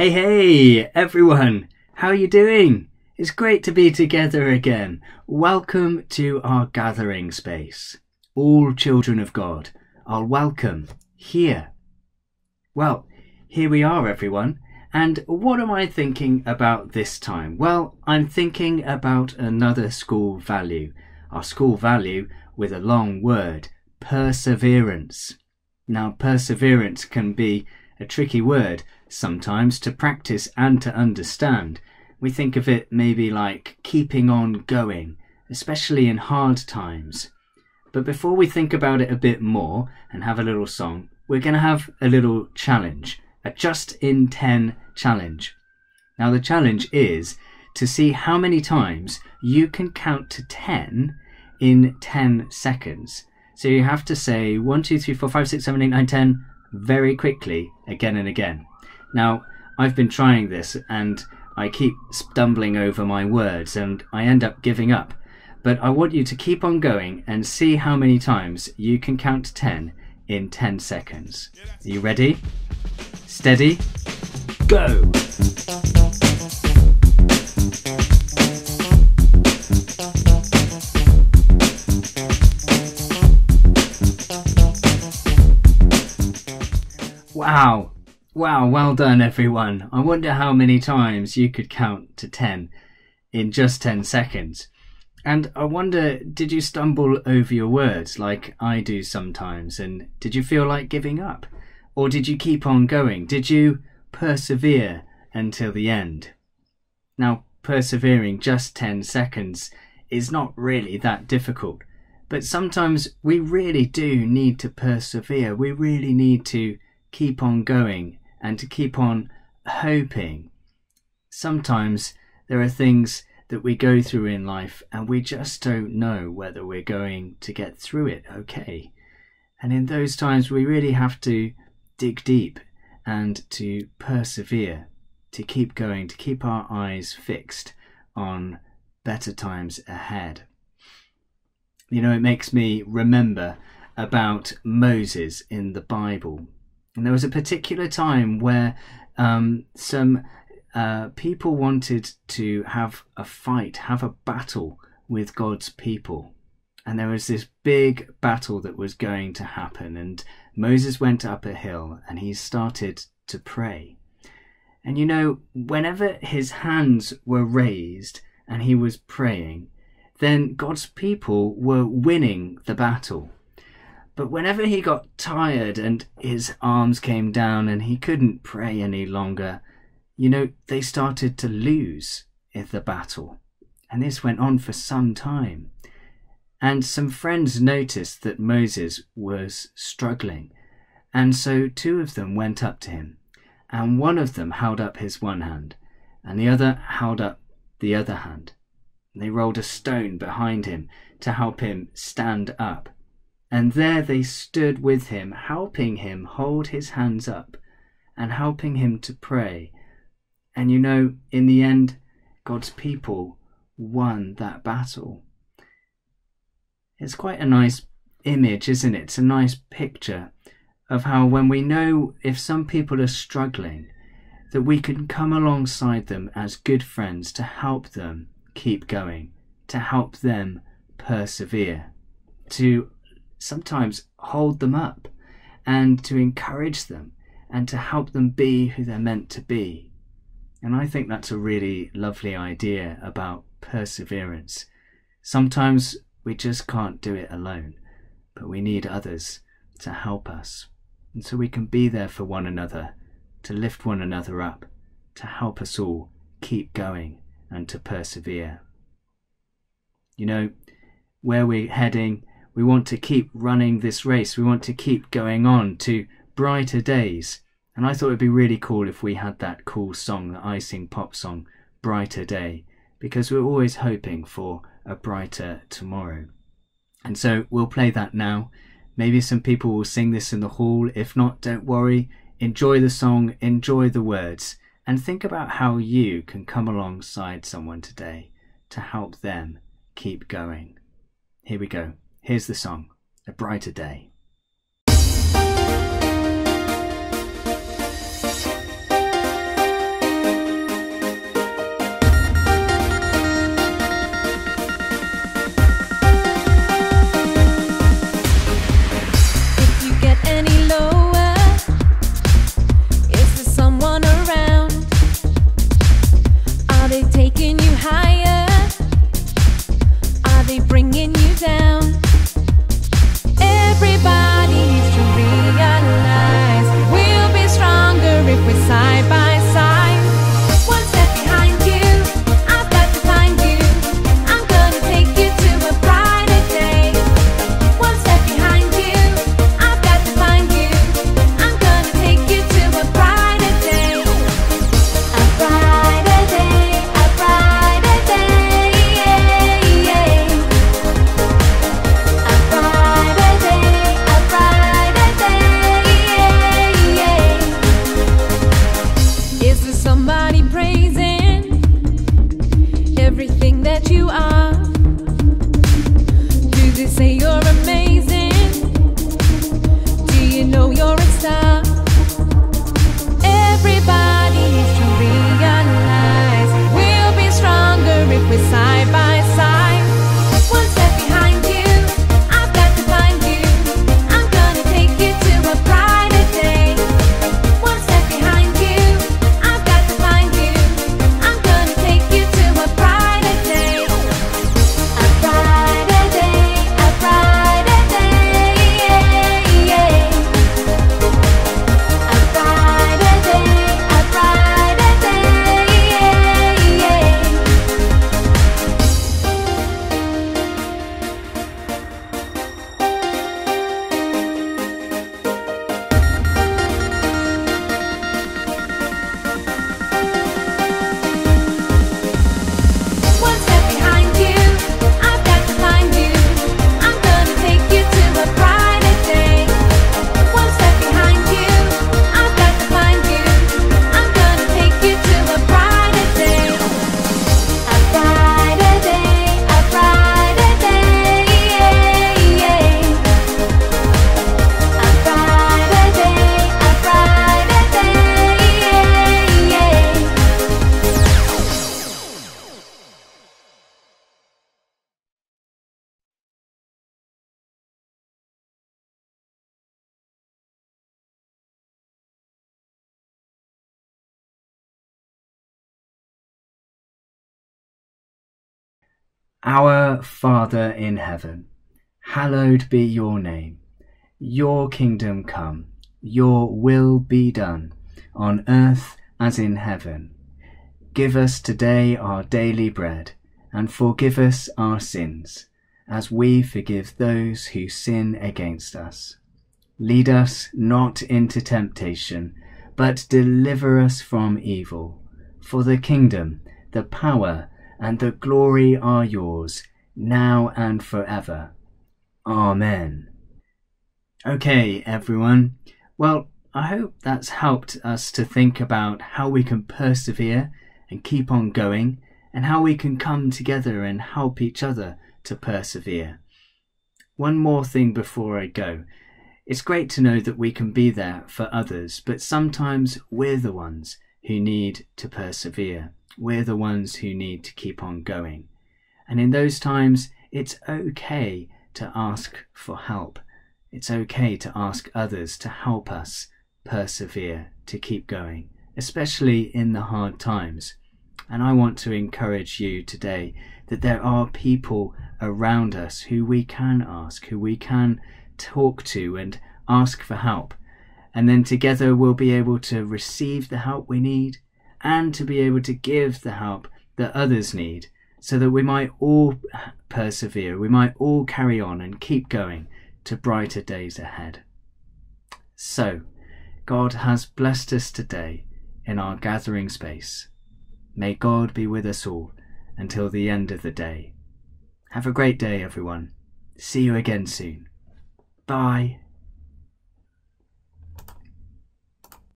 Hey, hey, everyone. How are you doing? It's great to be together again. Welcome to our gathering space. All children of God are welcome here. Well, here we are, everyone. And what am I thinking about this time? Well, I'm thinking about another school value. Our school value with a long word, perseverance. Now, perseverance can be a tricky word sometimes to practice and to understand. We think of it maybe like keeping on going, especially in hard times. But before we think about it a bit more and have a little song, we're going to have a little challenge, a just in 10 challenge. Now, the challenge is to see how many times you can count to 10 in 10 seconds. So you have to say 1, 2, 3, 4, 5, 6, 7, 8, 9, 10 very quickly again and again. Now, I've been trying this and I keep stumbling over my words and I end up giving up. But I want you to keep on going and see how many times you can count 10 in 10 seconds. Are you ready? Steady? Go! Wow! Wow, well done everyone. I wonder how many times you could count to 10 in just 10 seconds. And I wonder, did you stumble over your words like I do sometimes? And did you feel like giving up? Or did you keep on going? Did you persevere until the end? Now, persevering just 10 seconds is not really that difficult. But sometimes we really do need to persevere. We really need to keep on going and to keep on hoping. Sometimes there are things that we go through in life and we just don't know whether we're going to get through it okay. And in those times, we really have to dig deep and to persevere, to keep going, to keep our eyes fixed on better times ahead. You know, it makes me remember about Moses in the Bible. And there was a particular time where um, some uh, people wanted to have a fight, have a battle with God's people. And there was this big battle that was going to happen. And Moses went up a hill and he started to pray. And you know, whenever his hands were raised and he was praying, then God's people were winning the battle. But whenever he got tired and his arms came down and he couldn't pray any longer, you know, they started to lose the battle. And this went on for some time. And some friends noticed that Moses was struggling. And so two of them went up to him. And one of them held up his one hand, and the other held up the other hand. They rolled a stone behind him to help him stand up. And there they stood with him, helping him hold his hands up and helping him to pray. And you know, in the end, God's people won that battle. It's quite a nice image, isn't it? It's a nice picture of how when we know if some people are struggling, that we can come alongside them as good friends to help them keep going, to help them persevere, to sometimes hold them up and to encourage them and to help them be who they're meant to be. And I think that's a really lovely idea about perseverance. Sometimes we just can't do it alone, but we need others to help us. And so we can be there for one another, to lift one another up, to help us all keep going and to persevere. You know, where we're heading we want to keep running this race. We want to keep going on to brighter days. And I thought it'd be really cool if we had that cool song, the iSingPOP song, Brighter Day, because we're always hoping for a brighter tomorrow. And so we'll play that now. Maybe some people will sing this in the hall. If not, don't worry. Enjoy the song, enjoy the words, and think about how you can come alongside someone today to help them keep going. Here we go. Here's the song A Brighter Day. That you are. Our Father in heaven, hallowed be your name. Your kingdom come, your will be done, on earth as in heaven. Give us today our daily bread, and forgive us our sins, as we forgive those who sin against us. Lead us not into temptation, but deliver us from evil. For the kingdom, the power, and the glory are yours, now and forever. Amen. Okay, everyone. Well, I hope that's helped us to think about how we can persevere and keep on going, and how we can come together and help each other to persevere. One more thing before I go. It's great to know that we can be there for others, but sometimes we're the ones who need to persevere. We're the ones who need to keep on going. And in those times, it's okay to ask for help. It's okay to ask others to help us persevere, to keep going, especially in the hard times. And I want to encourage you today that there are people around us who we can ask, who we can talk to and ask for help. And then together we'll be able to receive the help we need and to be able to give the help that others need so that we might all persevere, we might all carry on and keep going to brighter days ahead. So, God has blessed us today in our gathering space. May God be with us all until the end of the day. Have a great day, everyone. See you again soon. Bye.